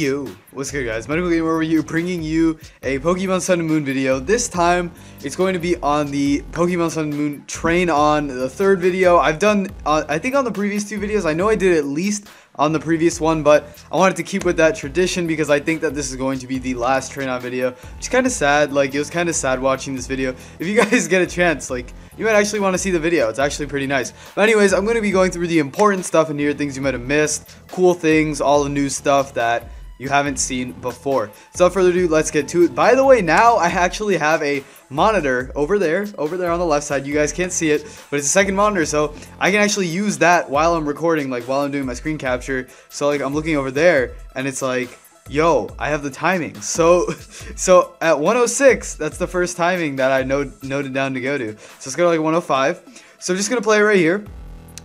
Yo, what's good guys? Medical Gamer over here bringing you a Pokemon Sun and Moon video. This time, it's going to be on the Pokemon Sun and Moon Train on the third video. I've done, uh, I think on the previous two videos, I know I did at least on the previous one, but I wanted to keep with that tradition because I think that this is going to be the last train on video, which is kind of sad. Like, it was kind of sad watching this video. If you guys get a chance, like, you might actually want to see the video. It's actually pretty nice. But anyways, I'm going to be going through the important stuff in here, things you might have missed, cool things, all the new stuff that you haven't seen before. So further ado, let's get to it. By the way, now I actually have a monitor over there, over there on the left side. You guys can't see it, but it's a second monitor, so I can actually use that while I'm recording, like while I'm doing my screen capture. So like I'm looking over there, and it's like yo, I have the timing. So, so at 106, that's the first timing that I note, noted down to go to. So let's go to like 105. So I'm just gonna play right here.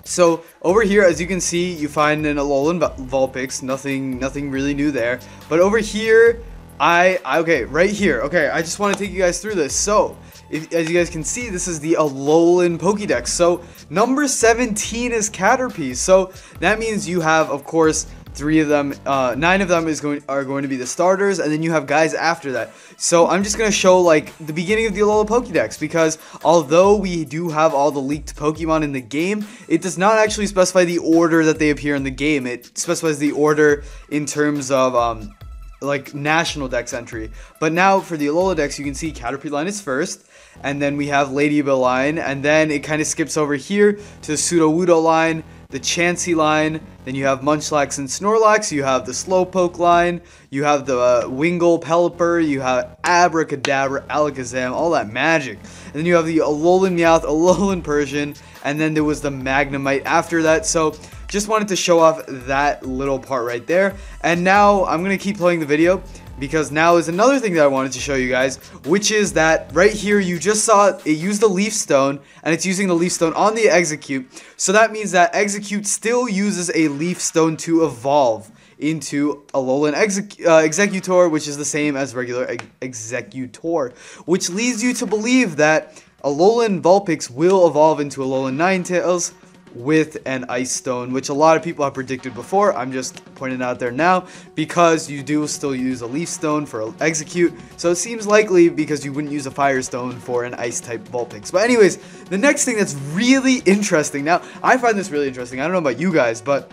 So over here, as you can see, you find an Alolan Vulpix. Nothing, nothing really new there. But over here, I, okay, right here. Okay, I just want to take you guys through this. So, if, as you guys can see, this is the Alolan Pokédex. So, number 17 is Caterpie. So, that means you have, of course, three of them, uh, nine of them is going are going to be the starters, and then you have guys after that. So I'm just gonna show like the beginning of the Alola Pokédex because although we do have all the leaked Pokemon in the game, it does not actually specify the order that they appear in the game. It specifies the order in terms of um, like national dex entry. But now for the Alola Dex, you can see Caterpie line is first, and then we have Ledyba line, and then it kind of skips over here to the Sudowoodo line, the Chansey line, then you have Munchlax and Snorlax, you have the Slowpoke line, you have the uh, Wingull Pelipper, you have Abracadabra, Alakazam, all that magic. And then you have the Alolan Meowth, Alolan Persian, and then there was the Magnemite after that. So just wanted to show off that little part right there. And now I'm going to keep playing the video because now is another thing that I wanted to show you guys, which is that right here you just saw it used the leaf stone and it's using the leaf stone on the Exeggcute. So that means that Exeggcute still uses a leaf stone to evolve into Alolan exec uh, Exeggutor, which is the same as regular ex Exeggutor, which leads you to believe that Alolan Vulpix will evolve into Alolan Ninetales, with an ice stone, which a lot of people have predicted before. I'm just pointing out there now because you do still use a leaf stone for Exeggcute. So it seems likely because you wouldn't use a fire stone for an ice type Vulpix. But anyways, the next thing that's really interesting. Now, I find this really interesting. I don't know about you guys, but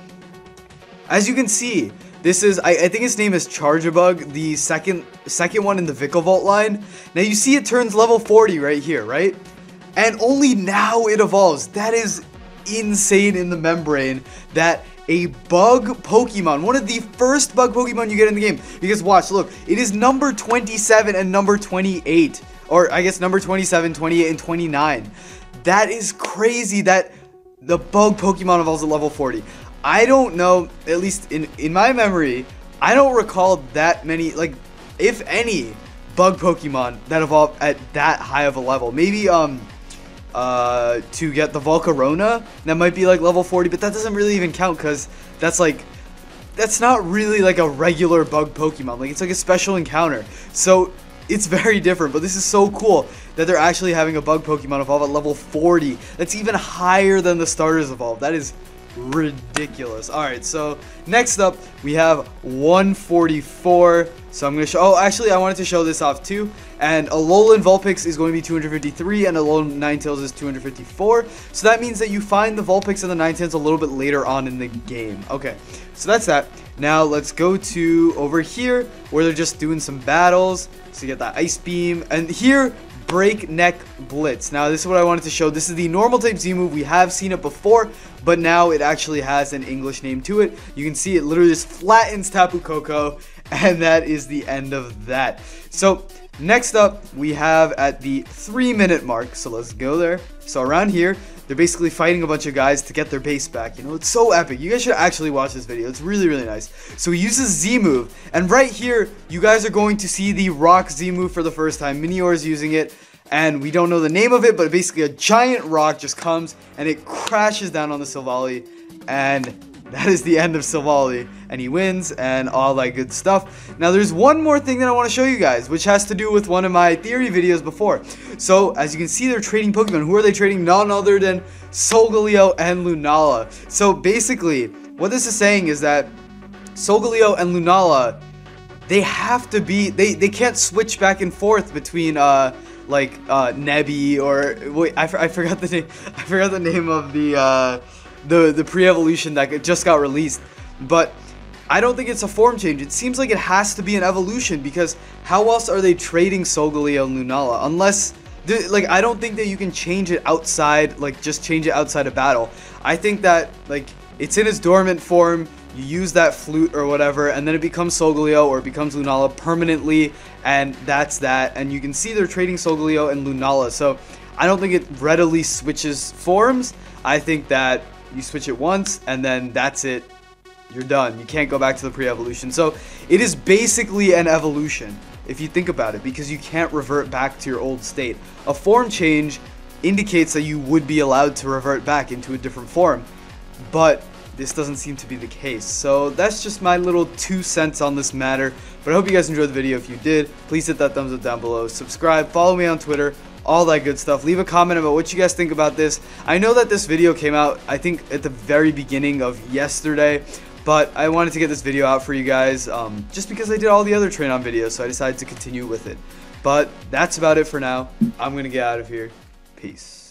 as you can see, this is, I, I, think his name is Charjabug, the second second one in the Vikavolt line. Now you see it turns level 40 right here, right? And only now it evolves. That is insane in the membrane that a bug Pokemon, one of the first bug Pokemon you get in the game. Because watch, look, it is number 27 and number 28. Or I guess number 27, 28, and 29. That is crazy that the bug Pokemon evolves at level 40. I don't know, at least in, in my memory, I don't recall that many, like, if any, bug Pokemon that evolve at that high of a level. Maybe, um, uh, to get the Volcarona. That might be like level 40, but that doesn't really even count because that's like, that's not really like a regular bug Pokemon. Like, it's like a special encounter. So, it's very different, but this is so cool that they're actually having a bug Pokemon evolve at level 40. That's even higher than the starters evolve. That is ridiculous. Alright, so next up, we have 144. So I'm to show, oh, actually, I wanted to show this off too. And Alolan Vulpix is going to be 253, and Alolan Ninetales is 254. So that means that you find the Vulpix and the Ninetales a little bit later on in the game. Okay, so that's that. Now let's go to over here, where they're just doing some battles. So you get that Ice Beam, and here, Breakneck Blitz. Now, this is what I wanted to show. This is the normal type Z move. We have seen it before, but now it actually has an English name to it. You can see it literally just flattens Tapu Koko, and that is the end of that. So, next up, we have at the three minute mark. So, let's go there. So, around here, they're basically fighting a bunch of guys to get their base back. You know, it's so epic. You guys should actually watch this video. It's really, really nice. So he uses Z move. And right here, you guys are going to see the rock Z move for the first time. Minior is using it. And we don't know the name of it, but basically a giant rock just comes and it crashes down on the Silvally. And that is the end of Silvally. And he wins and all that good stuff. Now there's one more thing that I want to show you guys, which has to do with one of my theory videos before. So as you can see, they're trading Pokemon. Who are they trading? None other than Solgaleo and Lunala. So basically, what this is saying is that Solgaleo and Lunala they have to be they they can't switch back and forth between uh like uh Nebby or wait I, I forgot the name I forgot the name of the uh the the pre-evolution that just got released but I don't think it's a form change. It seems like it has to be an evolution because how else are they trading Solgaleo and Lunala unless like I don't think that you can change it outside like just change it outside of battle. I think that like it's in its dormant form you use that flute or whatever, and then it becomes Solgaleo or it becomes Lunala permanently, and that's that. And you can see they're trading Solgaleo and Lunala, so I don't think it readily switches forms. I think that you switch it once, and then that's it. You're done. You can't go back to the pre-evolution. So it is basically an evolution, if you think about it, because you can't revert back to your old state. A form change indicates that you would be allowed to revert back into a different form. But this doesn't seem to be the case. So that's just my little two cents on this matter. But I hope you guys enjoyed the video. If you did, please hit that thumbs up down below. Subscribe, follow me on Twitter, all that good stuff. Leave a comment about what you guys think about this. I know that this video came out, I think, at the very beginning of yesterday. But I wanted to get this video out for you guys um, just because I did all the other train on videos. So I decided to continue with it. But that's about it for now. I'm going to get out of here. Peace.